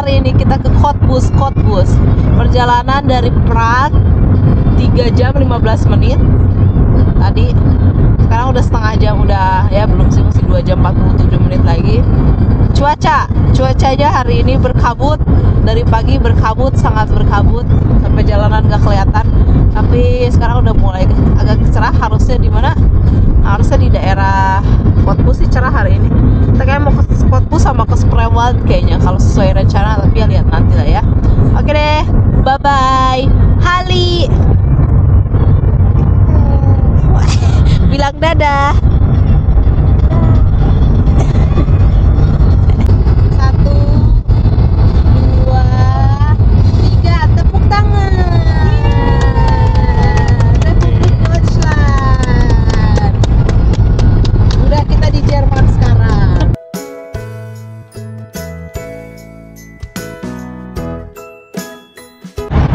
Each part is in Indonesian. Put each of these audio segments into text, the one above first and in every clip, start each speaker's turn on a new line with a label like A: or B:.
A: hari ini kita ke Cottbus Cottbus. Perjalanan dari Prague 3 jam 15 menit. Tadi sekarang udah setengah jam udah ya belum sih masih 2 jam 47 menit lagi. Cuaca cuacanya hari ini berkabut. Dari pagi berkabut sangat berkabut. Sampai jalanan gak kelihatan. Tapi sekarang udah mulai agak cerah harusnya di mana harusnya di daerah Cottbus sih cerah hari ini. Kita kayak mau ke Cottbus sama ke Spreewald kayaknya kalau sesuai rencana tapi ya lihat nanti lah ya. Oke deh bye bye Hali bilang dadah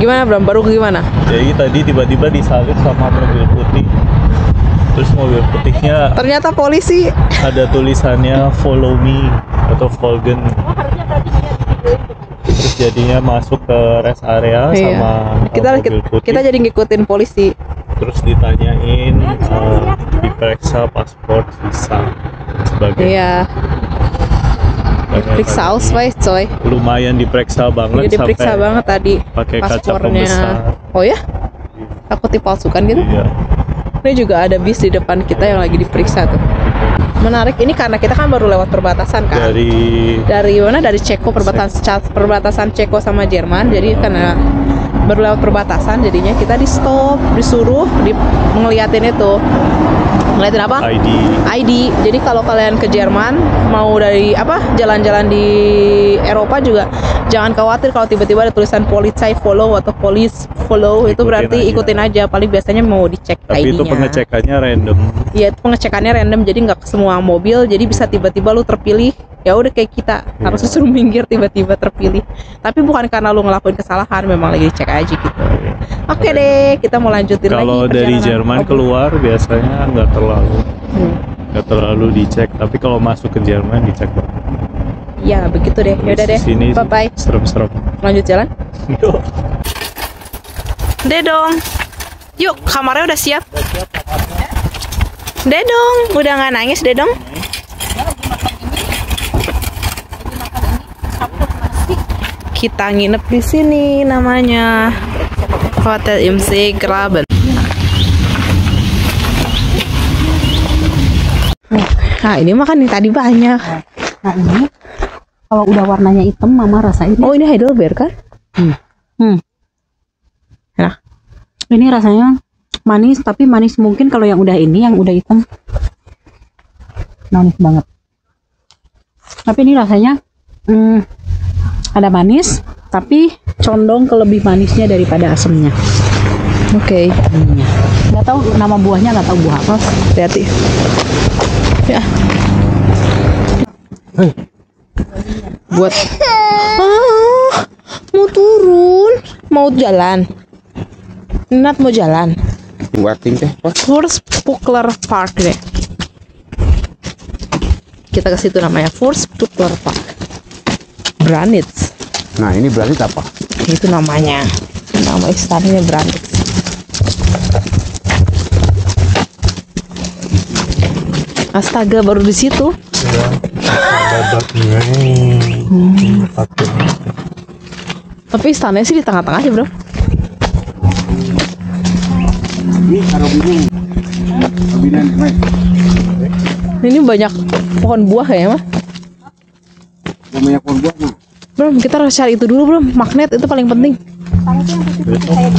A: gimana Bram baru gimana
B: Jadi tadi tiba-tiba disalib sama mobil putih. Terus mobil putihnya
A: ternyata polisi
B: ada tulisannya follow me atau Volgen. Terus jadinya masuk ke rest area
A: Iya.
B: sama uh,
A: kita
B: mobil putih.
A: kita jadi ngikutin polisi
B: Terus ditanyain uh, diperiksa paspor, visa, sebagainya.
A: iya periksa
B: banget.
A: ausweis coy.
B: Lumayan diperiksa banget
A: jadi periksa
B: sampai
A: banget tadi.
B: pakai kaca pembesar.
A: oh ya takut dipalsukan gitu?
B: Iya.
A: ini juga ada bis di depan kita yang lagi diperiksa tuh. Menarik ini karena kita kan baru lewat perbatasan kan?
B: Dari
A: dari mana? Dari Ceko perbatasan perbatasan Ceko sama Jerman. Jadi karena baru lewat perbatasan jadinya kita di stop disuruh di ngeliatin itu ngeliatin apa
B: ID
A: ID. Jadi kalau kalian ke Jerman mau dari apa jalan-jalan di Eropa juga jangan khawatir kalau tiba-tiba ada tulisan Polizei follow atau Police follow itu
B: Ikutin
A: berarti
B: aja.
A: ikutin aja. Paling biasanya mau dicek
B: tapi itu
A: ID-nya.
B: pengecekannya random.
A: Iya itu pengecekannya random jadi nggak ke semua mobil jadi bisa tiba-tiba lu terpilih ya udah kayak kita
B: Iya.
A: harus disuruh minggir tiba-tiba terpilih tapi bukan karena lu ngelakuin kesalahan memang lagi dicek aja gitu oke deh kita mau lanjutin lagi
B: Kalau dari. Jerman
A: Oh,
B: keluar biasanya nggak terlalu
A: hmm.
B: nggak terlalu dicek, tapi kalau masuk ke Jerman dicek banget.
A: ya begitu deh ya udah deh
B: sini
A: bye bye
B: serem-serem.
A: lanjut jalan Deh dong. Yuk, kamarnya udah siap. Deh dong, udah nggak nangis deh dong. Kita nginep di sini namanya Hotel MC Graben. Nah, ini makan nih tadi banyak.
C: Nah ini kalau udah warnanya hitam mama rasain
A: Oh, ini Heidelberg kan?
C: Hmm.
A: Enak.
C: ini rasanya manis tapi manis mungkin kalau yang udah ini yang udah hitam manis banget. Tapi ini rasanya hmm, ada manis tapi condong ke lebih manisnya daripada asemnya.
A: Oke,
C: Hmm. Nggak tahu nama buahnya nggak tahu buah apa.
A: hati-hati. Ya. Buat ah, mau turun, mau jalan. Nat mau jalan.
D: Buatin teh, Pak.
A: Force Pukler Park deh. Kita ke situ namanya Force Pukler Park. Branitz.
D: Nah, ini berarti apa?
A: Itu namanya. Nama istananya Branitz. Astaga, baru di situ. Tapi istananya sih di tengah-tengah aja, Bro.
D: Ini taruh bingung. Kabinan,
A: Ini banyak pohon buah kayaknya, mah.
D: banyak pohon buah mah.
A: Bro, kita harus cari itu dulu, Bro. Magnet itu paling penting.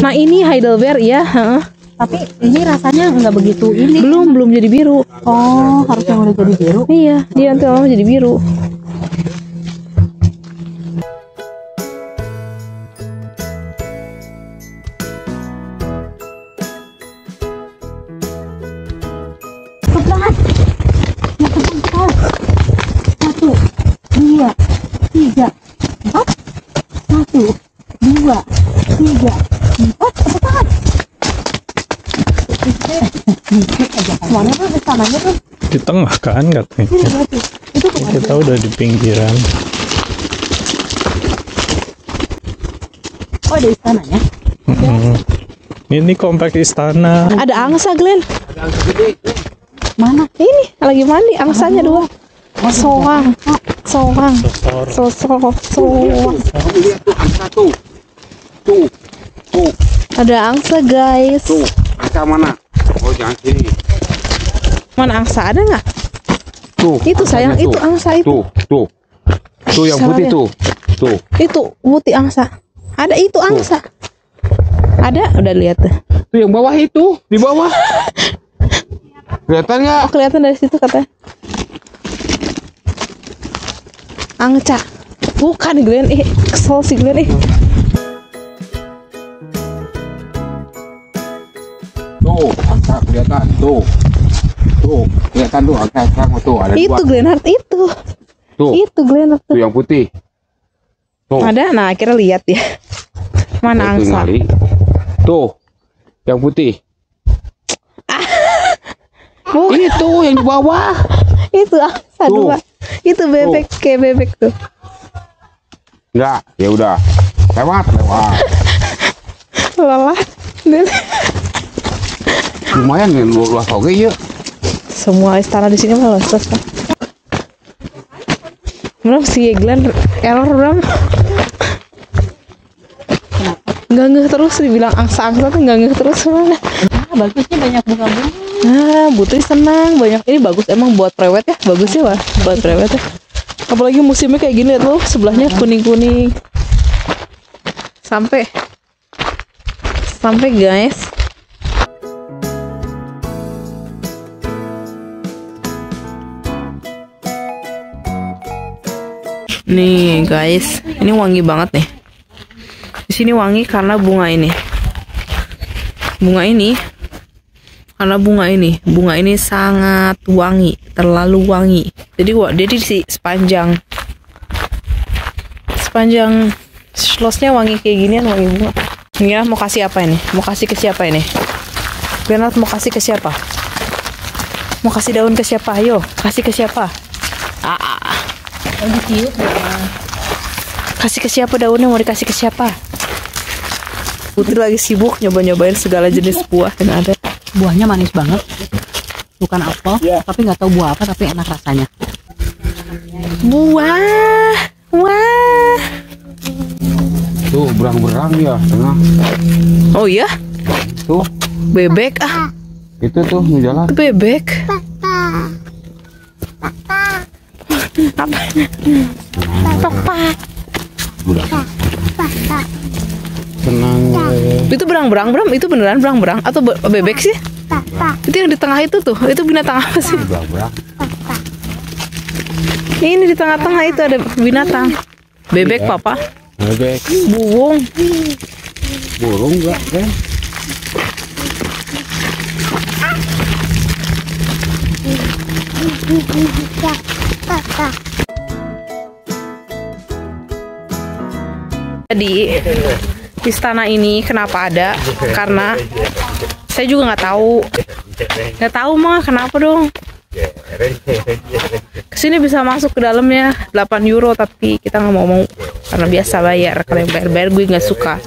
A: Nah, ini Heidelberg ya, heeh.
C: Tapi ini rasanya nggak begitu ini.
A: Belum, belum jadi biru.
C: Oh, harusnya udah jadi biru.
A: Iya, dia nanti lama jadi biru.
C: Di
B: tengah kan katanya.
C: ini itu
B: Kita udah di pinggiran.
C: Oh ada istananya.
B: Mm. Ini komplek istana.
A: Ada angsa, Glenn.
C: Mana?
A: Ini lagi mandi, angsanya dua. Soang, soang,
B: Sosor.
A: sosok, soang.
D: Kamu lihat tuh angsa tuh. Tuh. Tuh.
A: Ada angsa, guys.
D: Tuh. Angsa mana? Oh jangan sini.
A: Mana angsa ada nggak?
D: Tuh.
A: Itu sayang,
D: angsanya
A: itu
D: tuh.
A: angsa itu.
D: Tuh. Tuh. Tuh yang
A: Salah
D: putih
A: ya?
D: tuh. Tuh.
A: Itu putih angsa. Ada itu angsa. Ada, udah lihat tuh.
D: Tuh yang bawah itu. Di bawah. Kelihatan nggak?
A: Oh kelihatan dari situ katanya. Angca. Bukan Glenn, eh kesel sih Glenn, eh.
D: Tuh. Angsa kelihatan. Tuh. Tuh. Kelihatan tuh sekarang tuh ada
A: Itu
D: dua.
A: Glenn Hart itu.
D: Tuh.
A: Itu Glenn Hart.
D: Tuh yang putih. Tuh.
A: Ada, nah akhirnya lihat ya. Mana
D: Tuh,
A: angsa?
D: ngali. Tuh. Yang putih.
A: Bukan,
D: Itu yang di bawah.
A: itu angsa
D: Tuh.
A: dua. Itu bebek kayak bebek tuh.
D: Enggak, ya udah. Lewat, lewat.
A: Lelah.
D: Lumayan nih lu luas oke ya.
A: Semua istana di sini mah luas kan. Bram si Glenn error Bram. Nggak ngeh terus dibilang angsa-angsa tuh nggak ngeh terus mana.
C: Ah, bagusnya banyak bunga-bunga.
A: Nah, Putri senang banyak ini bagus emang buat prewed ya bagus ya wah buat prewed ya. Apalagi musimnya kayak gini tuh sebelahnya kuning-kuning. Sampai sampai guys. Nih guys, ini wangi banget nih. Di sini wangi karena bunga ini. Bunga ini karena bunga ini, bunga ini sangat wangi, terlalu wangi. Jadi wah, jadi si sepanjang sepanjang schlossnya wangi kayak ginian wangi bunga. Mira mau kasih apa ini? Mau kasih ke siapa ini? Bernard mau kasih ke siapa? Mau kasih daun ke siapa? Ayo, kasih ke siapa? Ah, ah, ah. Kasih ke siapa daunnya? Mau dikasih ke siapa? Putri lagi sibuk nyoba-nyobain segala jenis buah yang ada.
C: Buahnya manis banget. Bukan apel, tapi nggak tahu buah apa, tapi enak rasanya.
A: Buah, wah.
D: Tuh berang-berang ya tengah.
A: Oh iya,
D: Tuh,
A: bebek ah,
D: itu tuh di jalan.
A: Itu berang-berang, Bram. Itu beneran berang-berang atau be- bebek sih? Itu yang di tengah itu tuh. Itu binatang apa sih?
D: Berang-berang.
A: Ini di tengah-tengah itu ada binatang. Bebek, Papa.
D: Bebek.
A: Buung.
D: Burung enggak kan?
A: Jadi istana ini kenapa ada? Karena saya juga nggak tahu. Nggak tahu mah kenapa dong? Ke sini bisa masuk ke dalamnya 8 euro tapi kita nggak mau mau karena biasa bayar. Kalau yang bayar bayar gue nggak suka.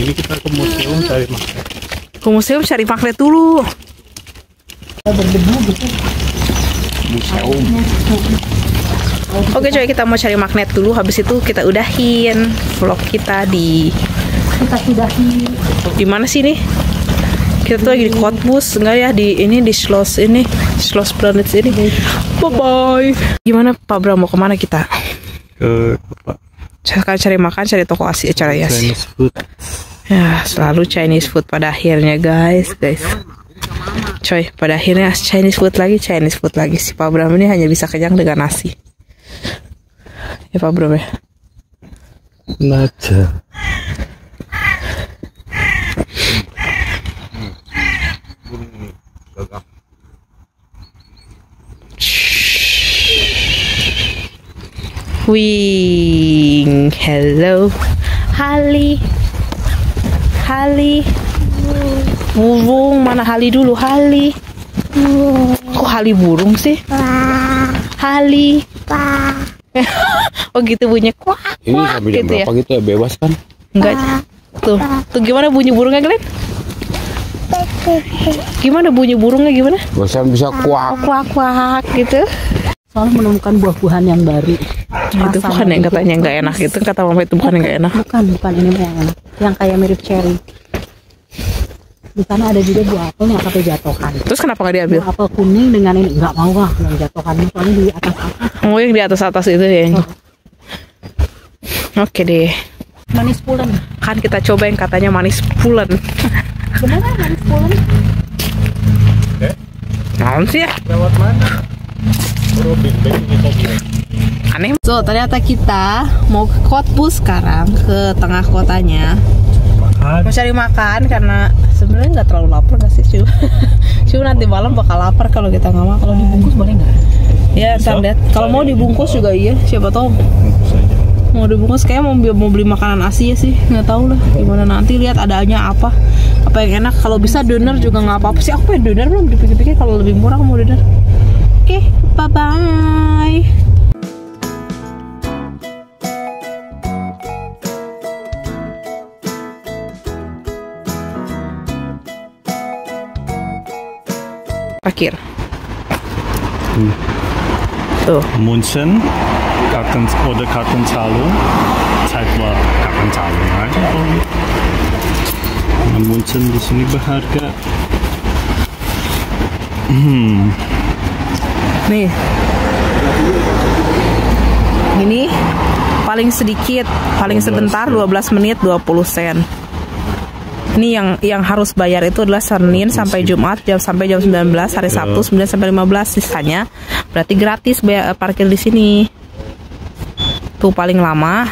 C: Nina.
B: Ini kita ke museum cari makan.
A: Ke museum cari magnet dulu.
D: Museum.
A: Oke coy kita mau cari magnet dulu. Habis itu kita udahin vlog kita di
C: Kita sudahi.
A: di mana sih nih? Kita tuh lagi di Cottbus, enggak ya di ini di Schloss ini, Schloss Planets ini. Bye bye. Gimana Pak Bram mau ke mana kita?
B: Ke apa?
A: Cari cari makan, cari toko Asia, cari Asia ya selalu Chinese food pada akhirnya guys guys. Coy pada akhirnya Chinese food lagi Chinese food lagi. Si Pak Bram ini hanya bisa kenyang dengan nasi. Ya Pak Bram ya.
B: Naja.
A: Wing, hello, Hali. Hali. Burung mana Hali dulu? Hali. Kok Hali burung sih? Hali. oh gitu bunyi kuak.
D: Ini sampai jam
A: gitu ya?
D: berapa gitu ya bebas kan?
A: Enggak. Tuh, tuh gimana bunyi burungnya kalian? Gimana bunyi burungnya gimana?
D: Bosan bisa kuak.
A: Kuak kuak gitu.
C: Soalnya menemukan buah-buahan yang baru.
A: Itu bukan yang katanya nggak enak itu kata mama itu bukan yang nggak enak.
C: Bukan, bukan ini yang enak. Yang kayak mirip cherry. Di sana ada juga buah apel yang sampai jatuhkan.
A: Terus kenapa nggak diambil?
C: Buah apel kuning dengan ini nggak mau lah yang jatuhkan soalnya di atas atas
A: Oh yang di atas atas itu ya. Oke deh.
C: manis pulen.
A: Kan kita coba yang katanya manis pulen.
C: Beneran manis pulen?
A: Naon sih ya?
B: Lewat mana?
A: Aneh. So ternyata kita mau ke Kotbus sekarang ke tengah kotanya.
B: Makan.
A: Mau cari makan karena sebenarnya nggak terlalu lapar nggak sih cuma cuma nanti malam bakal lapar kalau kita nggak makan. Kalau dibungkus boleh nggak? Ya, ntar lihat. Kalau mau dibungkus juga iya, siapa tahu mau dibungkus kayak mau beli, mau beli makanan Asia sih nggak tahu lah gimana nanti lihat adanya apa apa yang enak kalau bisa dinner juga nggak apa-apa sih aku pengen dinner belum dipikir-pikir kalau lebih murah aku mau dinner okay, bye-bye. parkir. Hm.
B: Munchen, München, Karten, oder salu, Zeitwort lah aja salu. Munchen di sini berharga. Hmm.
A: Nih. Ini paling sedikit, paling
B: 12
A: sebentar
B: ya.
A: 12 menit 20 sen. Ini yang yang harus bayar itu adalah Senin sampai Jumat jam sampai jam 19, hari
B: Ya.
A: Sabtu 9 sampai 15 sisanya berarti gratis bayar parkir di sini. Tuh paling lama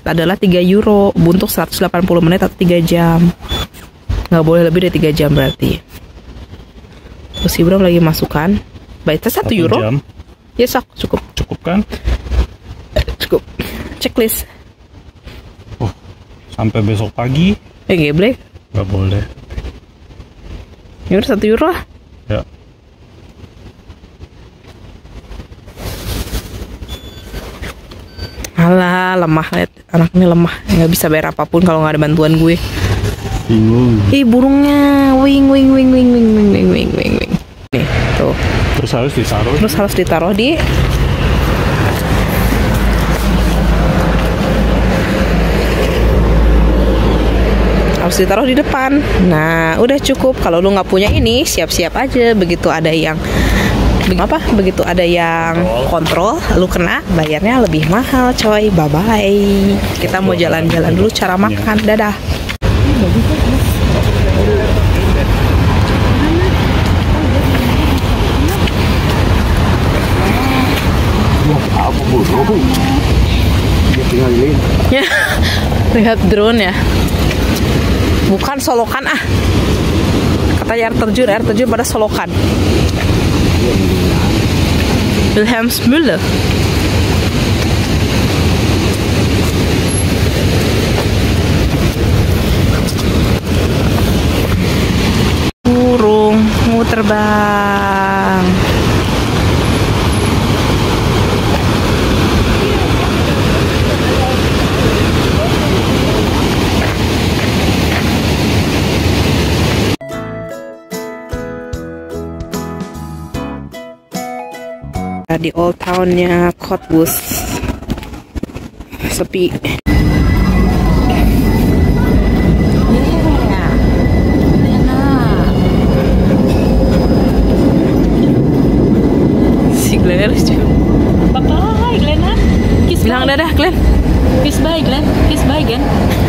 A: adalah 3 euro untuk 180 menit atau 3 jam. Nggak boleh lebih dari 3 jam berarti. Terus Ibram lagi masukkan. 1
B: satu
A: euro.
B: jam.
A: Ya sok cukup
B: Cukup kan?
A: cukup checklist
B: Sampai besok pagi
A: eh geblek
B: nggak boleh.
A: ya udah satu euro lah
B: Ya.
A: Alah lemah liat anak ini lemah nggak bisa bayar apa pun kalau nggak ada bantuan gue
B: Bingung.
A: ih burungnya wing wing wing wing wing wing wing wing wing
B: Terus harus ditaruh.
A: terus harus ditaruh di harus ditaruh di depan. Nah udah cukup. Kalau lu nggak punya ini siap-siap aja. Begitu ada yang apa? Begitu ada yang kontrol lu kena bayarnya lebih mahal coy. Bye bye kita mau jalan-jalan dulu cara makan. Dadah
D: Burung? Dia tinggal.
A: Ya, lihat drone ya. Bukan solokan ah. Katanya air terjun, air terjun pada solokan. Wilhelmsmüller. Burung mau terbang. Di old townnya Cottbus sepi si Glenn lucu
C: Bye bye, Glenn. Kiss
A: bilang dadah Glenn
C: Kiss bye, Glenn. Kiss bye, Glenn.